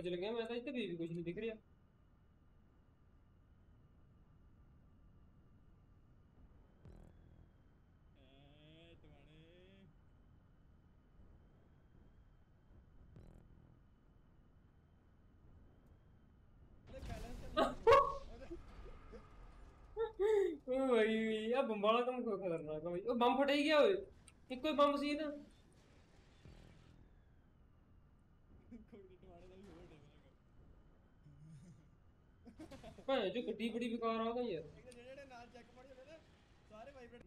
ऊपर चले गया मैं तो इधर भी कुछ नहीं दिख रहा। ओ भाई बम वाला तुम खतरनाक है? भाई ओ, बम ओए, एक कोई बम सी ना ਕੋੜੀ ਟਮਾਟਰ ਦਾ ਜੋ ਗੱਡੀ ਬੜੀ ਬੇਕਾਰ ਆ ਯਾਰ ਜਿਹੜੇ ਜਿਹੜੇ ਨਾਲ ਚੈੱਕ ਜਾਂਦੇ ਨੇ ਸਾਰੇ ਵਾਈਬ੍ਰੇਟ